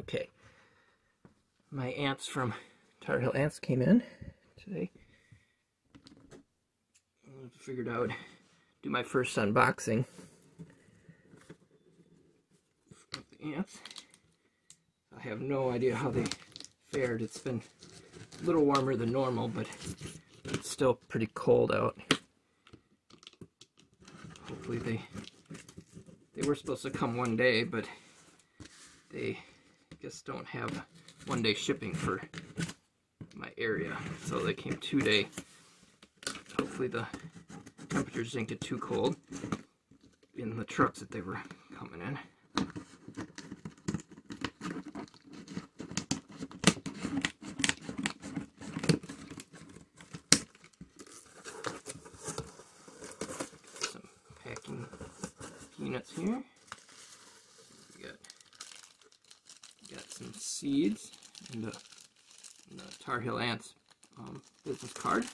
Okay. My ants from Tar Heel Ants came in today. I figured I would do my first unboxing of the ants. I have no idea how they fared. It's been a little warmer than normal, but it's still pretty cold out. Hopefully they they were supposed to come one day, but they just don't have one day shipping for my area. So they came two day. Hopefully the temperatures didn't get too cold in the trucks that they were coming in. Some packing peanuts here. We got got some seeds and the, and a Tar Heel Ants um, business card.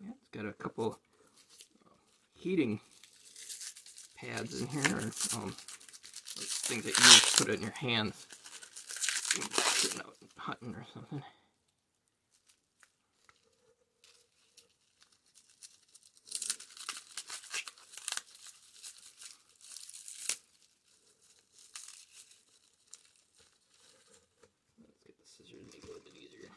Yeah, it's got a couple heating pads in here, or um, things that you put in your hands. Sitting out hunting or something. Let's get the scissors, make it a little bit easier.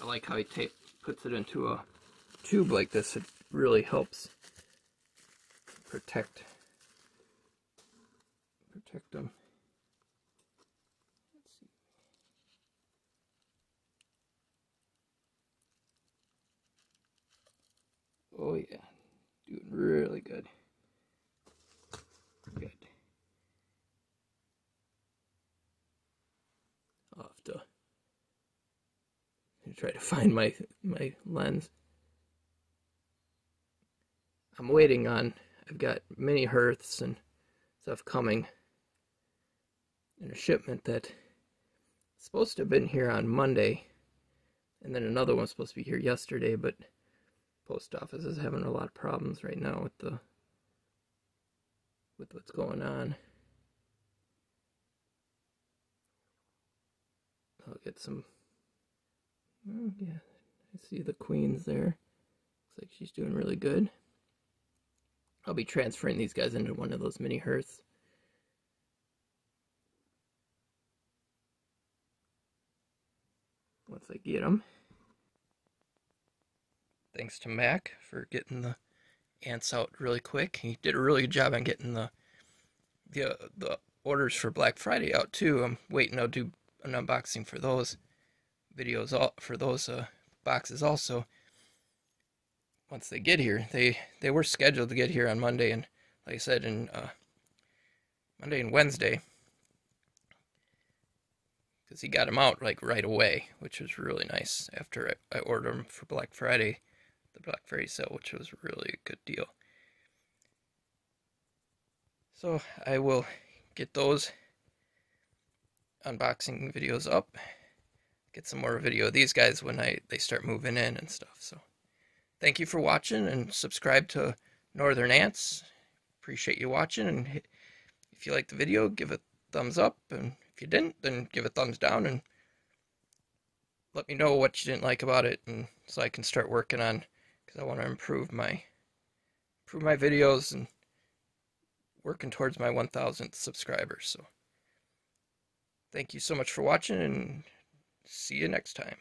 I like how he tape puts it into a tube like this. It really helps protect protect them. Oh yeah, doing really. Good. I'll have to try to find my my lens. I'm waiting on. I've got mini hearths and stuff coming And a shipment that supposed to have been here on Monday, and then another one's supposed to be here yesterday, but post office is having a lot of problems right now with the with what's going on. I'll get some Oh, yeah, I see the queens there. Looks like she's doing really good. I'll be transferring these guys into one of those mini hearths. Once I get them. Thanks to Mac for getting the ants out really quick. He did a really good job on getting the the uh, the orders for Black Friday out too. I'm waiting. I'll do an unboxing for those videos for those uh, boxes also. Once they get here they they were scheduled to get here on monday and like i said in uh, monday and wednesday. Because he got them out like right away which was really nice after I, I ordered them for black friday the black friday sale which was really a good deal. So i will get those unboxing videos up get some more video of these guys when I they start moving in and stuff. So thank you for watching and subscribe to Northern Ants. Appreciate you watching and if you liked the video, give it thumbs up and if you didn't, then give it thumbs down and let me know what you didn't like about it and so I can start working on because I want to improve my improve my videos and working towards my 1000th subscribers. So thank you so much for watching and See you next time.